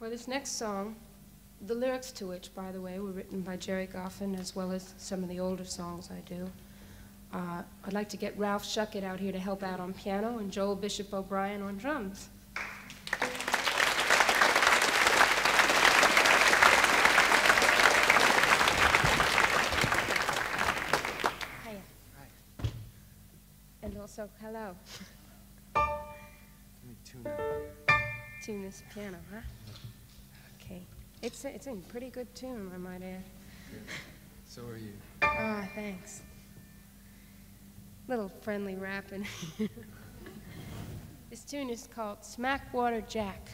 Well, this next song, the lyrics to which, by the way, were written by Gerry Goffin as well as some of the older songs I do. Uh, I'd like to get Ralph Shuckett out here to help out on piano and Joel Bishop O'Brien on drums. Hiya. And also, hello. Let me tune out. Tune this piano, huh? Okay. It's, it's in pretty good tune, I might add. So are you. Ah, thanks. Little friendly rapping. this tune is called Smackwater Jack.